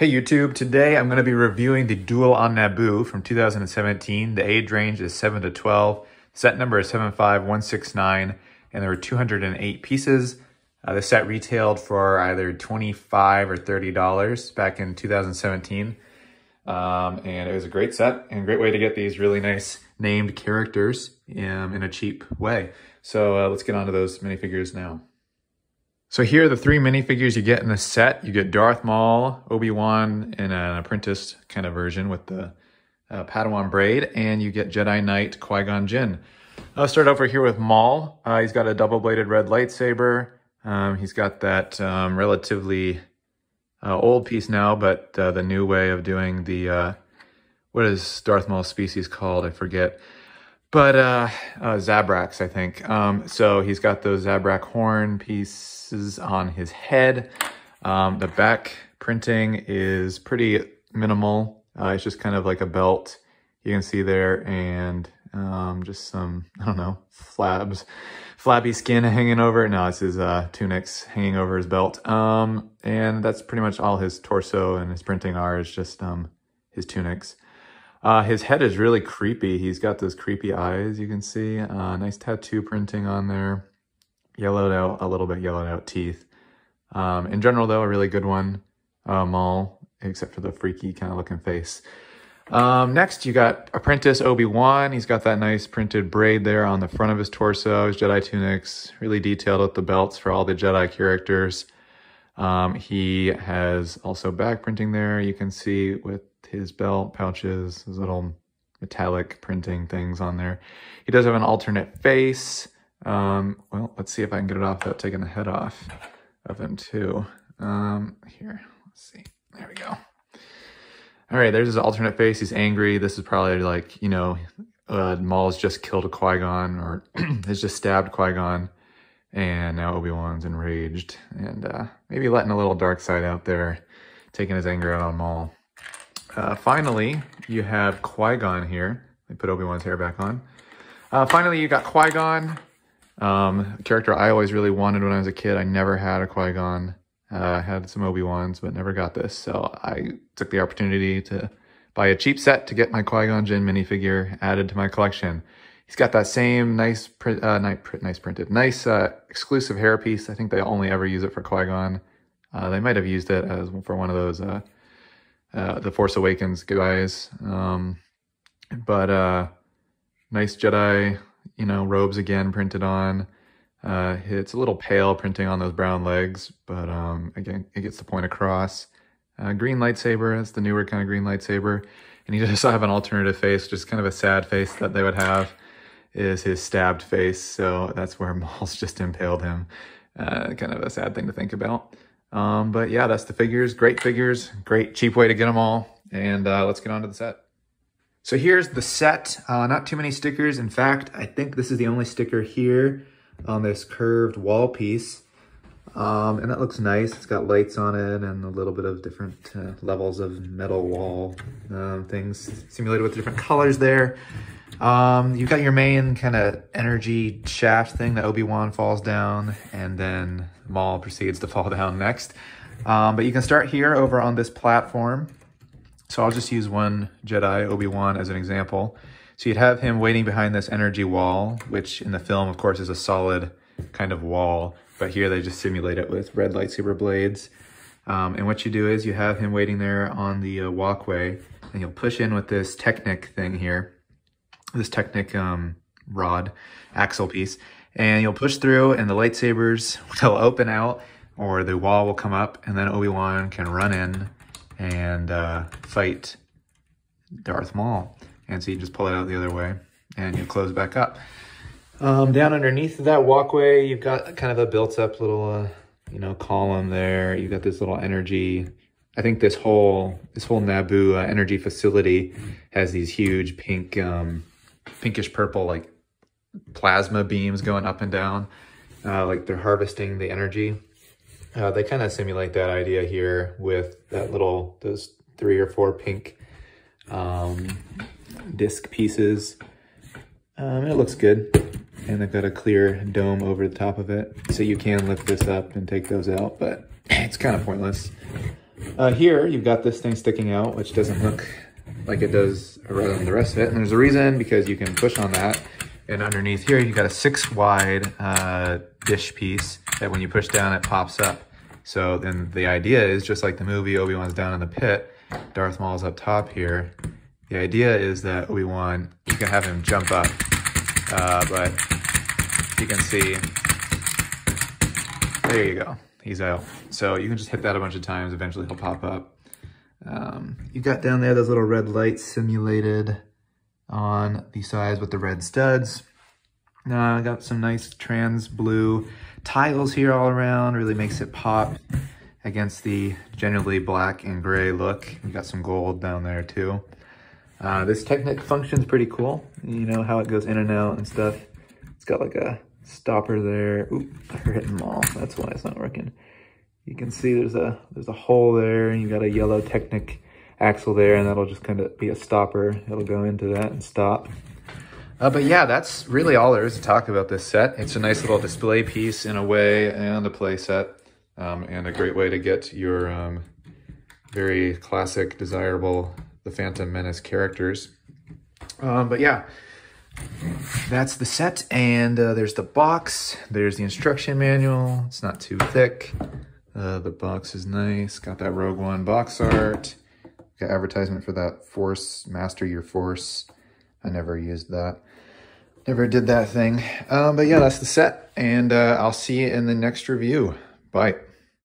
Hey YouTube, today I'm going to be reviewing the Duel on Naboo from 2017. The age range is 7 to 12. Set number is 75169 and there were 208 pieces. Uh, the set retailed for either 25 or $30 back in 2017. Um, and it was a great set and great way to get these really nice named characters um, in a cheap way. So uh, let's get on to those minifigures now. So here are the three minifigures you get in the set. You get Darth Maul, Obi-Wan in an apprentice kind of version with the uh, Padawan braid, and you get Jedi Knight Qui-Gon Jinn. I'll start over here with Maul. Uh, he's got a double-bladed red lightsaber. Um, he's got that um, relatively uh, old piece now, but uh, the new way of doing the, uh, what is Darth Maul's species called? I forget. But uh, uh, Zabraks, I think. Um, so he's got those Zabrak horn pieces on his head. Um, the back printing is pretty minimal. Uh, it's just kind of like a belt you can see there and um, just some, I don't know, flabs, flabby skin hanging over. No, it's his uh, tunics hanging over his belt. Um, and that's pretty much all his torso and his printing are is just um, his tunics. Uh, his head is really creepy. He's got those creepy eyes you can see. Uh, nice tattoo printing on there. Yellowed out, a little bit yellowed out teeth. Um, in general though, a really good one. Uh, Maul, except for the freaky kind of looking face. Um, next, you got Apprentice Obi-Wan. He's got that nice printed braid there on the front of his torso, his Jedi tunics, really detailed with the belts for all the Jedi characters. Um, he has also back printing there, you can see with his belt pouches, his little metallic printing things on there. He does have an alternate face. Um, well, let's see if I can get it off without taking the head off of him too. Um, here, let's see. There we go. All right, there's his alternate face. He's angry. This is probably like, you know, uh, Maul's just killed a Qui-Gon or has just stabbed Qui-Gon. And now Obi-Wan's enraged and uh, maybe letting a little dark side out there, taking his anger out on Maul. Uh, finally, you have Qui-Gon here. Let me put Obi-Wan's hair back on. Uh, finally, you got Qui-Gon, um, character I always really wanted when I was a kid. I never had a Qui-Gon. Uh, I had some Obi-Wans, but never got this. So I took the opportunity to buy a cheap set to get my Qui-Gon Jinn minifigure added to my collection. He's got that same nice, print, uh, nice printed, nice uh, exclusive hairpiece. I think they only ever use it for Qui-Gon. Uh, they might have used it as for one of those uh, the Force Awakens guys. Um, but uh, nice Jedi, you know, robes again printed on. Uh, it's a little pale printing on those brown legs, but um, again, it gets the point across. Uh, green lightsaber, that's the newer kind of green lightsaber. And he does have an alternative face, just kind of a sad face that they would have, is his stabbed face. So that's where Maul's just impaled him. Uh, kind of a sad thing to think about. Um, but yeah, that's the figures. Great figures. Great cheap way to get them all. And uh, let's get on to the set. So here's the set. Uh, not too many stickers. In fact, I think this is the only sticker here on this curved wall piece. Um, and that looks nice. It's got lights on it and a little bit of different uh, levels of metal wall um, things simulated with different colors there. Um, you've got your main kind of energy shaft thing that Obi-Wan falls down and then Maul proceeds to fall down next. Um, but you can start here over on this platform. So I'll just use one Jedi, Obi-Wan, as an example. So you'd have him waiting behind this energy wall, which in the film, of course, is a solid kind of wall. But here they just simulate it with red lightsaber blades. Um, and what you do is you have him waiting there on the uh, walkway, and you'll push in with this Technic thing here this Technic um, rod axle piece. And you'll push through and the lightsabers will open out or the wall will come up and then Obi-Wan can run in and uh, fight Darth Maul. And so you just pull it out the other way and you close back up. Um, down underneath that walkway, you've got kind of a built up little, uh, you know, column there. You've got this little energy. I think this whole, this whole Naboo uh, energy facility has these huge pink um, pinkish purple like plasma beams going up and down, uh, like they're harvesting the energy. Uh, they kind of simulate that idea here with that little, those three or four pink um, disc pieces. Um, it looks good. And they've got a clear dome over the top of it. So you can lift this up and take those out, but it's kind of pointless. Uh, here, you've got this thing sticking out, which doesn't look like it does around the rest of it. And there's a reason, because you can push on that. And underneath here, you've got a six wide uh, dish piece that when you push down, it pops up. So then the idea is just like the movie, Obi-Wan's down in the pit, Darth Maul's up top here. The idea is that Obi-Wan, you can have him jump up, uh, but you can see, there you go, he's out. So you can just hit that a bunch of times, eventually he'll pop up. Um, you got down there those little red lights simulated on the sides with the red studs. Now I got some nice trans blue tiles here all around, really makes it pop against the generally black and gray look. You got some gold down there too. Uh, this Technic function's pretty cool. You know how it goes in and out and stuff. It's got like a stopper there. Oop, I hit them all. That's why it's not working. You can see there's a there's a hole there and you got a yellow Technic axle there and that'll just kind of be a stopper. It'll go into that and stop. Uh, but yeah, that's really all there is to talk about this set. It's a nice little display piece in a way and a play set um, and a great way to get your um, very classic, desirable The Phantom Menace characters. Um, but yeah, that's the set and uh, there's the box. There's the instruction manual. It's not too thick. Uh, the box is nice. Got that Rogue One box art. Got advertisement for that Force, Master Your Force. I never used that. Never did that thing. Um, but yeah, that's the set. And uh, I'll see you in the next review. Bye.